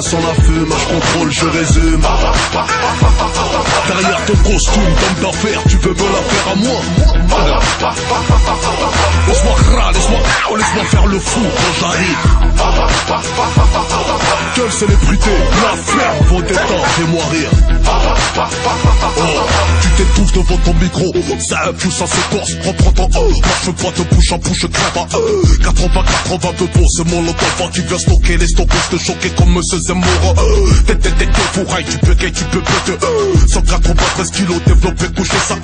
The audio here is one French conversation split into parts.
sans la fume, je contrôle, je résume. Derrière ton costume d'homme d'affaires, tu veux me la faire à moi. Laisse-moi râler, laisse-moi laisse-moi faire le fou quand j'arrive. Quelle célébrité, la ferme, vos détentes, fais-moi rire tu t'étouffes devant ton micro, ça plus ça s'écorce, reprends ton oh, marche pas te bouche en bouche, crève à euh, 80, 80 peu pour c'est mon d'enfant qui vient stocker les stockos, te choquer comme Monsieur Zemmour, t'es, t'es, t'es, t'es, tu peux gay, tu peux péter, euh, 193 kilos développé, couché ça,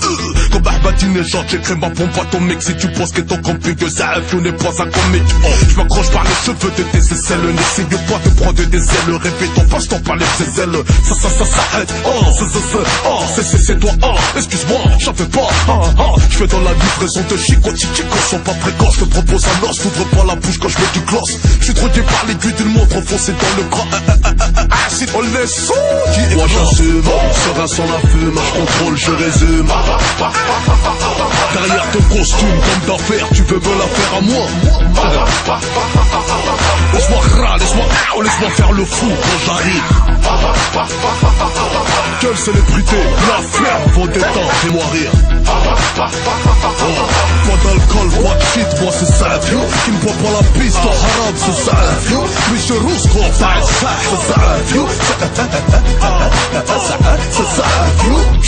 comme Ahmadinejad, j'écris ma pompe à ton mec, si tu penses que ton camping ça, tu n'es pas un comique, oh, je m'accroche par les cheveux de tes aisselles, n'essaye pas de prendre des ailes, répète ton passe-temps par les ailes, ça, ça, ça, s'arrête, oh, oh, c'est, c'est, c'est toi, oh, excuse-moi, j'en fais pas, ah, ah, je fais dans la livraison de chico, chico, sont pas précoce, je te propose un os, t'ouvres pas la bouche quand je mets du gloss, je suis drogué par l'aiguille d'une montre enfoncée dans le bras, ah, ah, ah, ah, ah, c'est on les qui Moi j'assume, serein sans la fume, je contrôle, je résume. Derrière ton costume d'homme d'affaires, tu veux me la faire à moi Laisse-moi laisse-moi faire le fou quand j'arrive Quelle célébrité, la ferme, vos détentes, fais-moi rire Oh, Pas d'alcool, pas de shit, moi c'est ça, vieux Qui ne boit pas la piste, en haram, c'est ça, Monsieur Rousseau, ça, c'est ça, vieux C'est ça,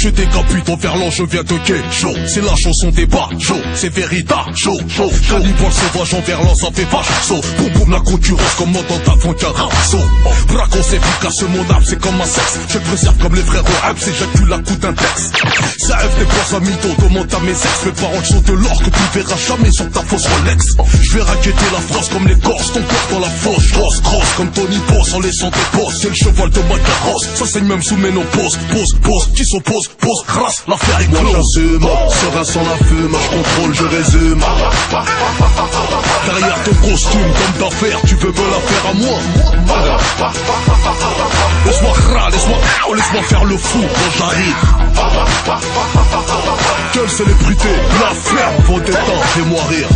Je décapite en verlan, je viens de chaud C'est la chanson des chaud C'est véritable, chaud, chaud Cannibale sauvage en verlan, ça fait vache, saut Boum boum, la concurrence commande avant qu'un saut Bracos efficace, mon âme, c'est comme un sexe. Je préserve comme les frères au rap, c'est j'accule la coup d'un texte. Ça rêve des poissons à mytho, demande à mes ex. Mes paroles sont de l'or que tu verras jamais sur ta fausse Rolex. Je vais raqueter la France comme les Corses, ton corps dans la fosse. Grosse, grosse, comme Tony Boss en laissant tes postes C'est le cheval de ma carrosse, ça saigne même sous mes pose, pose, pose, qui s'oppose, pose, grâce, l'affaire est close serein sans la fume, je contrôle, je résume. Derrière ton costume d'homme d'affaires, tu veux me la faire à moi. Laisse-moi râler, laisse-moi laisse-moi faire le fou quand j'arrive Célébrité, la ferme, vos détentes, fais-moi rire.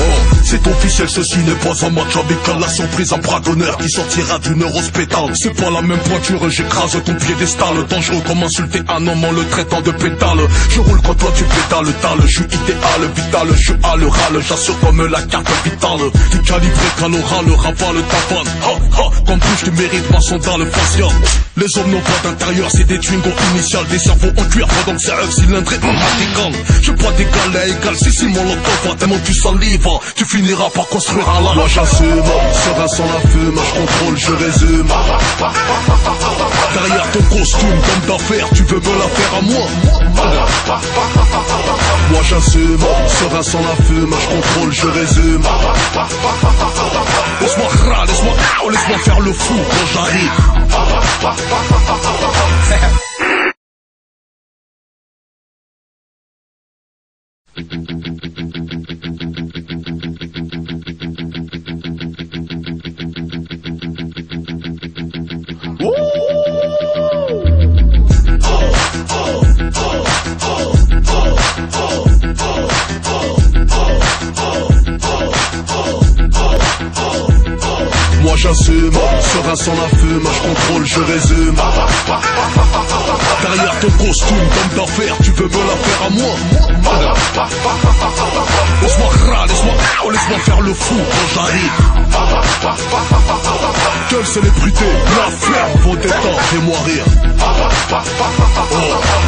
Oh, c'est officiel, ceci n'est pas un match amical La surprise en bras d'honneur qui sortira d'une rose pétale. C'est pas la même pointure, j'écrase ton piédestal. Dangereux comme insulter un homme en le traitant de pétale. Je roule quand toi tu pétales, tale Je suis idéal, vital, je suis à le râle. J'assure comme la carte vitale. Tu calibré qu'à l'oral, ravale ta Ha ha, comme bouche tu mérites ma le facial. Les hommes n'ont pas d'intérieur, c'est des twingos initiales. Des cerveaux en cuir, pendant que c'est un cylindré en radical Je pas d'égal à égal, si si mon loco tellement tu salives Tu finiras par construire un lame Moi j'assume, serein sans la fume, je contrôle, je résume. Derrière ton costume d'homme d'affaires, tu veux me la faire à moi. Moi j'assume, serein sans la fume, je contrôle, je résume. Laisse-moi laisse-moi laisse-moi faire le fou quand j'arrive Moi j'assume, serein sans la fume, je je résume Derrière ton costume d'homme d'affaires, tu veux me la faire à moi Laisse-moi laisse-moi laisse-moi faire le fou quand j'arrive Célébrité, la ferme, vos détentes, fais-moi rire. Oh,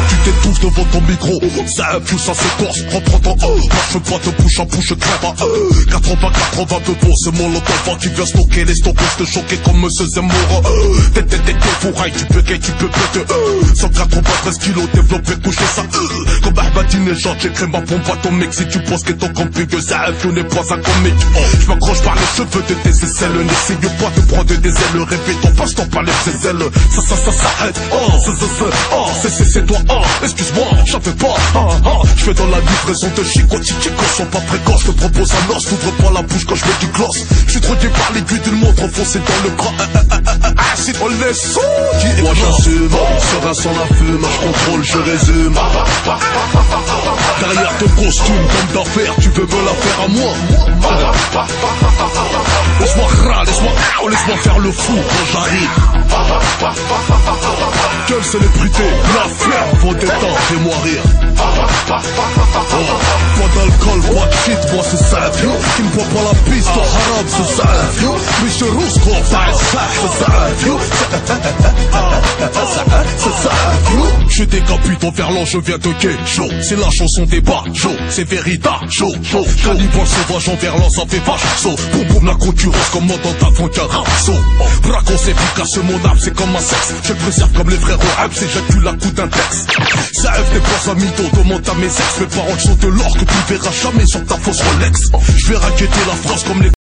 tu t'étouffes devant ton micro, ça plus ça s'écorce, reprends ton oh, marche pas te bouche en bouche, crève à euh, 80, 80 peu pour ce mon lot qui vient stocker les stockos, te choquer comme Monsieur Zemmour, euh, t'es, t'es, t'es, fourraille, tu peux gay, tu peux péter, euh, 193 kilos développé, couché ça, comme Ahmadinejad, j'écris ma pompe à ton mec, si tu penses que ton camping de ça, tu n'es pas un comique, oh, je m'accroche par les cheveux de tes aisselles, n'essaye pas de prendre des ailes, répète ton passe-temps par les ailes, ça, ça, ça, s'arrête, oh, c'est, c'est, c'est, oh, c'est, c'est, c'est toi, oh, excuse-moi, j'en fais pas, ah, ah, je fais dans la livraison de chico, chico, sont pas précoces, je te propose un os, t'ouvres pas la bouche quand je mets du gloss, je suis drogué par l'aiguille d'une montre enfoncée dans le bras, ah, ah, ah, c'est on sons qui Moi j'assume, serein sans la fume, je contrôle, je résume. Derrière ton costume d'homme d'affaires, tu veux me la faire à moi le fou quand j'arrive. Quelle célébrité, la fleur, vos détentes, fais-moi rire. Oh, pas d'alcool, pas de shit, moi c'est ça, vieux. Qui ne voit pas la piste, au haram, c'est ça, Rousseau, ça, c'est ça, vieux. C'est ça, vieux. Je décapite en verlan, je viens de chaud C'est la chanson des Jo, c'est véritable, chaud, chaud. Cannibale sauvage en verlan, ça fait vache, saut. Boum boum, la concurrence comme dans ta fond saut. Bracon, c'est efficace, mon âme, c'est comme un sexe. Je préserve comme les frères au c'est j'accule la coup d'un texte. Ça rêve des poisses à mytho, demande à mes ex. Mes paroles sont de l'or que tu verras jamais sur ta fausse Rolex. Je vais raqueter la France comme les